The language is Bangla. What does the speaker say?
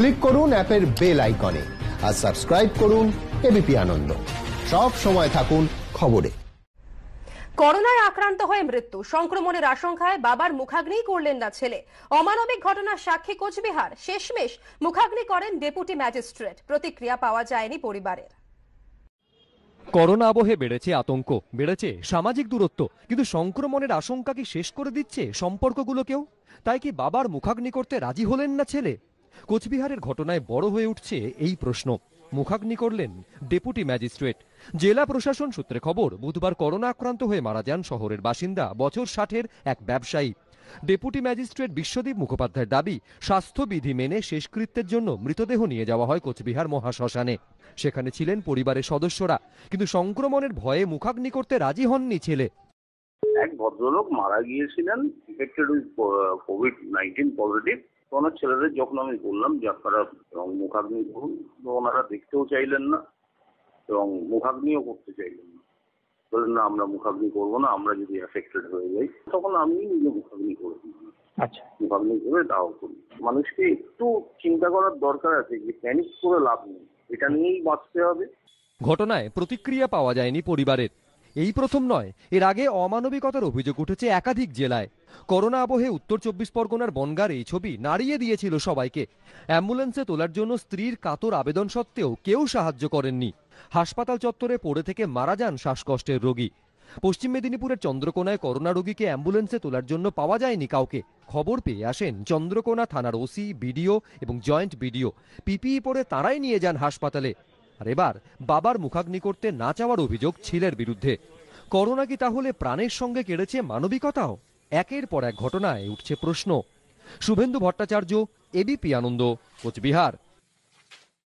ক্লিক করুন অ্যাপের বেল আইকনে আর সাবস্ক্রাইব করুন এবিপি আনন্দ। সব সময় থাকুন খবরে। করোনায় আক্রান্ত হয়ে মৃত্যু সংক্রমণের আশঙ্কায় বাবার মুখাগ্নি করলেন না ছেলে। অমানবিক ঘটনার সাক্ষী কোচবিহার। শেষমেশ মুখাগ্নি করেন ডেপুটি ম্যাজিস্ট্রেট। প্রতিক্রিয়া পাওয়া যায়নি পরিবারের। করোনা আবহে বেড়েছে আতঙ্ক বেড়েছে সামাজিক দূরত্ব কিন্তু সংক্রমণের আশঙ্কা কি শেষ করে দিচ্ছে সম্পর্কগুলোকেও তাই কি বাবার মুখাগ্নি করতে রাজি হলেন না ছেলে? কোচবিহারের ঘটনায় বড় হয়ে উঠছে এই প্রশ্ন। মুখাগ্নি করলেন ডেপুটি ম্যাজিস্ট্রেট। জেলা প্রশাসন সূত্রে খবর, বুধবার করোনা আক্রান্ত হয়ে মারা যান শহরের বাসিন্দা বছর ষাটের এক ব্যবসায়ী। ডেপুটি ম্যাজিস্ট্রেট বিশ্বদীপ মুখোপাধ্যায়ের দাবি, স্বাস্থ্যবিধি মেনে শেষকৃত্যের জন্য মৃতদেহ নিয়ে যাওয়া হয় কোচবিহার মহাশ্মশানে। সেখানে ছিলেন পরিবারের সদস্যরা, কিন্তু সংক্রমণের ভয়ে মুখাগ্নি করতে রাজি হননি ছেলে। এক ভদ্রলোক মারা গিয়েছিলেন কোভিড নাইন্টিন পজিটিভ ওনার ছেলেদের যখন আমি বললাম যে আপনারা এবং মুখাগ্নি করুন তো ওনারা দেখতেও চাইলেন না এবং মুখাগ্নিও করতে চাইলেন না। বললেন না আমরা মুখাগ্নি করব না আমরা যদি এফেক্টেড হয়ে যাই তখন আমি নিজে মুখাগ্নি করে দিই। আচ্ছা। মুখাগ্নি করে দাও করি মানুষকে একটু চিন্তা করার দরকার আছে যে প্যানিক করে লাভ নেই। এটা নিয়েই বাঁচতে হবে। ঘটনায় প্রতিক্রিয়া পাওয়া যায়নি পরিবারের। এই প্রথম নয় এর আগে অমানবিকতার অভিযোগ উঠেছে একাধিক জেলায়। করোনা আবহে উত্তর চব্বিশ পরগনার বনগার এই ছবি নাড়িয়ে দিয়েছিল সবাইকে। অ্যাম্বুলেন্সে তোলার জন্য স্ত্রীর কাতর আবেদন সত্ত্বেও কেউ সাহায্য করেননি। হাসপাতাল চত্বরে পড়ে থেকে মারা যান শ্বাসকষ্টের রোগী। পশ্চিম মেদিনীপুরের চন্দ্রকোনায় করোনা রোগীকে অ্যাম্বুলেন্সে তোলার জন্য পাওয়া যায়নি কাউকে। খবর পেয়ে আসেন চন্দ্রকোনা থানার ওসি, বিডিও এবং জয়েন্ট বিডিও। পিপিই পরে তারাই নিয়ে যান হাসপাতালে। আর এবার বাবার মুখাগ্নি করতে না চাওয়ার অভিযোগ ছেলের বিরুদ্ধে। করোনা কি তাহলে প্রাণের সঙ্গে কেড়েছে মানবিকতাও? একের পর এক ঘটনায় উঠছে প্রশ্ন। শুভেন্দু ভট্টাচার্য এবিপি আনন্দ কোচবিহার।